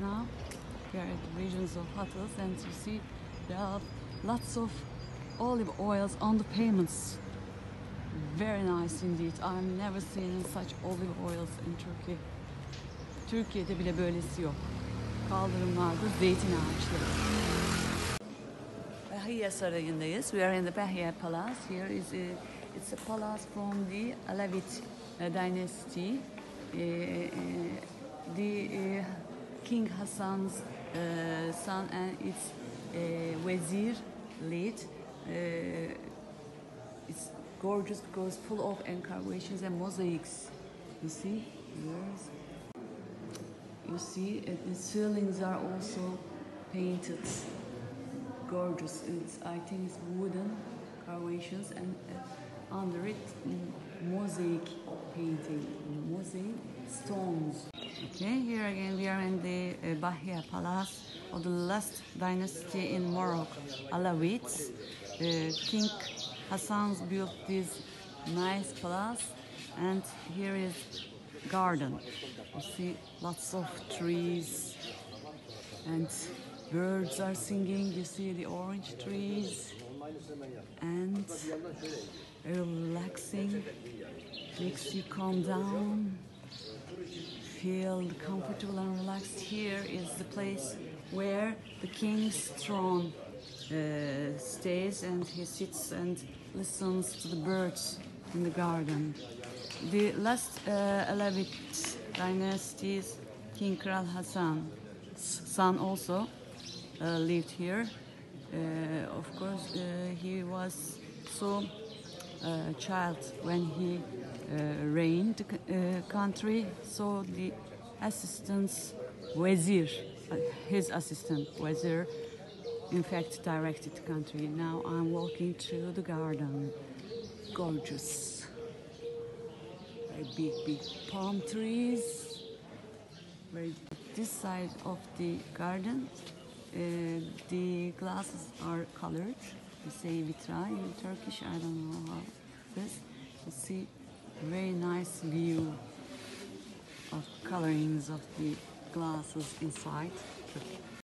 now. We are at the regions of hotels and you see there are lots of olive oils on the pavements. Very nice indeed. I've never seen such olive oils in Turkey. Türkiye'de bile böylesi yok. Kaldırımlarda zeytin ağaçları. Bahia Sarayı'ndayız. We are in the Bahia Palace. Here is a, it's a palace from the Alawite uh, dynasty. Uh, uh, uh, King Hassan's uh, son and its uh, Wazir lead. Uh, it's gorgeous because full of excavations and mosaics. You see, you see? The ceilings are also painted. Gorgeous. It's i think it's wooden carvations and uh, under it mosaic painting. Mosaic stones okay here again we are in the uh, bahia palace of the last dynasty in morocco alawites uh, king Hassan built this nice palace and here is garden you see lots of trees and birds are singing. You see the orange trees and relaxing. Makes you calm down, feel comfortable and relaxed. Here is the place where the king's throne uh, stays and he sits and listens to the birds in the garden. The last uh, Alawite dynasties, King Kral Hassan's son also uh, lived here. Uh, of course, uh, he was so uh, child when he reigned uh, country. So the assistants, Wazir, uh, his assistant Wazir, in fact directed the country. Now I'm walking through the garden. Gorgeous. Very big, big palm trees. Very this side of the garden, uh, the glasses are colored. We say vitray in Turkish. I don't know how this. You see, very nice view of colorings of the glasses inside.